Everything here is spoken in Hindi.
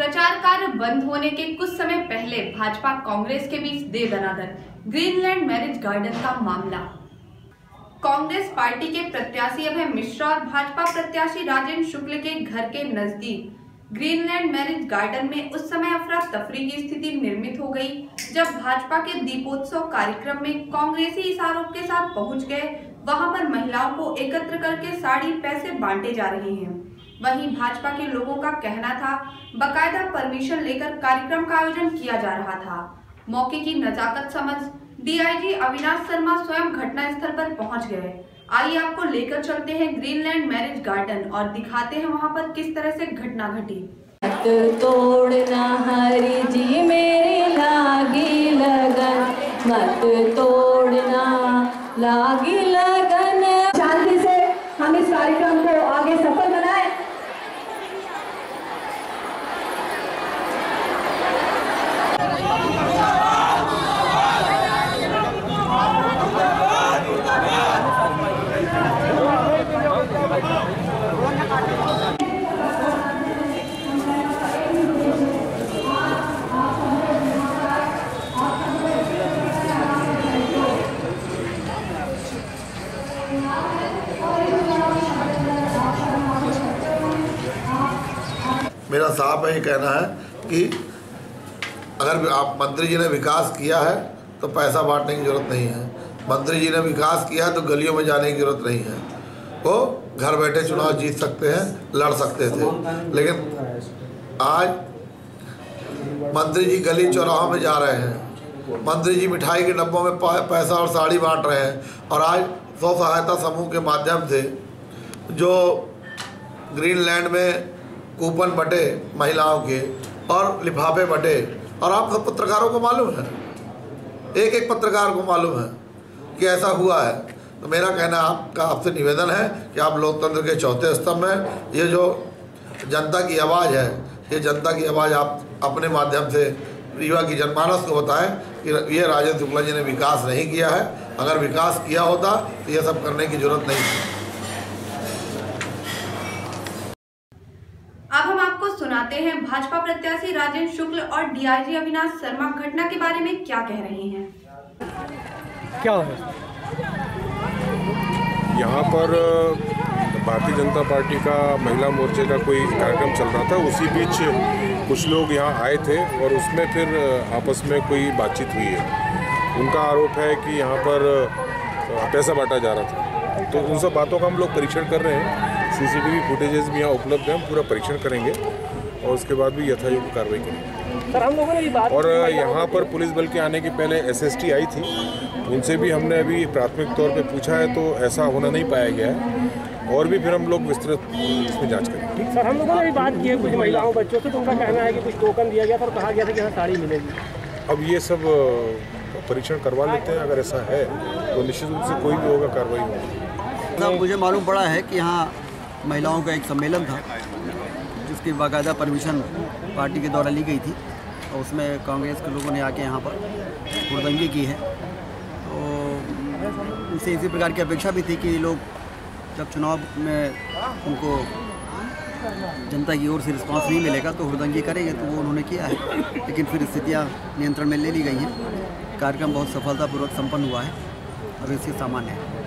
प्रचार कार्य बंद होने के कुछ समय पहले भाजपा कांग्रेस के बीच दे दनादन। ग्रीनलैंड मैरिज गार्डन का मामला। कांग्रेस पार्टी के प्रत्याशी अभय मिश्रा और भाजपा प्रत्याशी राजेंद्र शुक्ल के घर के नज़दीक। ग्रीनलैंड मैरिज गार्डन में उस समय अफरा तफरी की स्थिति निर्मित हो गई, जब भाजपा के दीपोत्सव कार्यक्रम में कांग्रेसी इस आरोप के साथ पहुँच गए। वहाँ पर महिलाओं को एकत्र करके साड़ी, पैसे बांटे जा रहे हैं। वहीं भाजपा के लोगों का कहना था, बकायदा परमिशन लेकर कार्यक्रम का आयोजन किया जा रहा था। मौके की नजाकत समझ डीआईजी अविनाश शर्मा स्वयं घटना स्थल पर पहुँच गए। आइए आपको लेकर चलते हैं ग्रीनलैंड मैरिज गार्डन और दिखाते हैं वहाँ पर किस तरह से घटना घटी। तोड़ना हरि जी लागी लगन मत तोड़ना लागी लगन शांति से हम इस कार्यक्रम को आगे सफल बनाएँ मेरा साफ़ है ये कहना है कि अगर आप मंत्री जी ने विकास किया है तो पैसा बांटने की ज़रूरत नहीं है। मंत्री जी ने विकास किया है तो गलियों में जाने की ज़रूरत नहीं है। वो घर बैठे चुनाव जीत सकते हैं, लड़ सकते थे। लेकिन आज मंत्री जी गली चौराहों में जा रहे हैं। मंत्री जी मिठाई के डब्बों में पैसा और साड़ी बांट रहे हैं। और आज स्व सहायता समूह के माध्यम से जो ग्रीनलैंड में कूपन बटे, महिलाओं के, और लिफाफे बटे। और आप सब पत्रकारों को मालूम है? एक एक पत्रकार को मालूम है कि ऐसा हुआ है। तो मेरा कहना आपका आपसे निवेदन है कि आप लोकतंत्र के चौथे स्तंभ में ये जो जनता की आवाज़ है, ये जनता की आवाज़ आप अपने माध्यम से युवा की जनमानस को बताएँ कि ये राजेंद्र शुक्ला जी ने विकास नहीं किया है। अगर विकास किया होता तो ये सब करने की ज़रूरत नहीं थी। अब हम आपको सुनाते हैं भाजपा प्रत्याशी राजेंद्र शुक्ल और डीआईजी अविनाश शर्मा घटना के बारे में क्या कह रहे हैं। क्या है? यहाँ पर भारतीय जनता पार्टी का महिला मोर्चे का कोई कार्यक्रम चल रहा था उसी बीच कुछ लोग यहाँ आए थे और उसमें फिर आपस में कोई बातचीत हुई है। उनका आरोप है कि यहाँ पर पैसा बांटा जा रहा था। तो उन सब बातों का हम लोग परीक्षण कर रहे हैं। सीसीटीवी फुटेजेस भी यहाँ उपलब्ध हैं हम पूरा परीक्षण करेंगे और उसके बाद भी यथायोग्य कार्रवाई करेंगे। सर हम लोगों ने बात और यहाँ पर पुलिस बल के आने के पहले एसएसटी आई थी उनसे भी हमने अभी प्राथमिक तौर पे पूछा है तो ऐसा होना नहीं पाया गया है। और भी फिर हम लोग विस्तृत इसमें जाँच करेंगे। सर हम लोगों ने भी बात की है कुछ महिलाओं बच्चों से तो उनका कहना है कि कुछ टोकन दिया गया था और कहा गया था कि यहाँ साड़ी मिलेगी। अब ये सब परीक्षण करवा लेते हैं अगर ऐसा है तो निश्चित रूप से कोई भी होगा कार्रवाई होगी। साहब मुझे मालूम पड़ा है कि यहाँ महिलाओं का एक सम्मेलन था, जिसकी बाकायदा परमिशन पार्टी के द्वारा ली गई थी और उसमें कांग्रेस के लोगों ने आके यहाँ पर हुड़दंगी की है। तो उनसे इसी प्रकार की अपेक्षा भी थी कि लोग जब चुनाव में उनको जनता की ओर से रिस्पांस नहीं मिलेगा तो हुड़दंगी करेंगे तो वो उन्होंने किया है। लेकिन फिर स्थितियाँ नियंत्रण में ले ली गई हैं। कार्यक्रम बहुत सफलतापूर्वक संपन्न हुआ है और इससे सामान्य है।